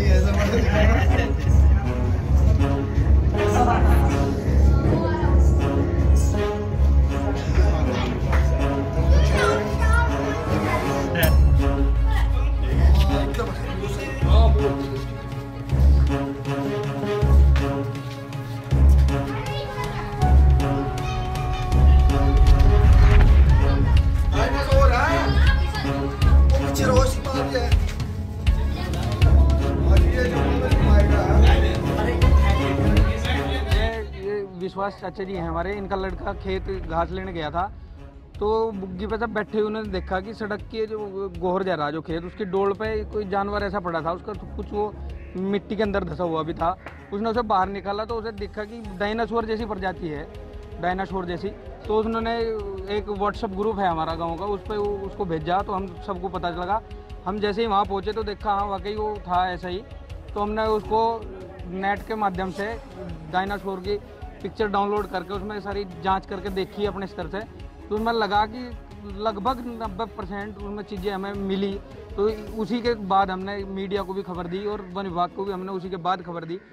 iya sama. विश्वास चाचा जी हैं हमारे। इनका लड़का खेत घास लेने गया था। तो बुग्गी पे सब बैठे हुए, उन्होंने देखा कि सड़क के जो गोहर जा रहा जो खेत, उसकी डोल पे कोई जानवर ऐसा पड़ा था, उसका कुछ वो मिट्टी के अंदर धसा हुआ भी था। उसने उसे बाहर निकाला तो उसे देखा कि डायनासोर जैसी प्रजाति है, डायनासोर जैसी। तो उन्होंने एक व्हाट्सअप ग्रुप है हमारा गाँव का, उस पर उसको भेजा तो हम सबको पता लगा हम जैसे ही वहाँ पहुँचे तो देखा हाँ वाकई वो था ऐसा ही। तो हमने उसको नेट के माध्यम से डायनासोर की पिक्चर डाउनलोड करके उसमें सारी जाँच करके देखी अपने स्तर से। तो उसमें लगा कि लगभग नब्बे परसेंट उसमें चीज़ें हमें मिली। तो उसी के बाद हमने मीडिया को भी खबर दी और वन विभाग को भी हमने उसी के बाद खबर दी।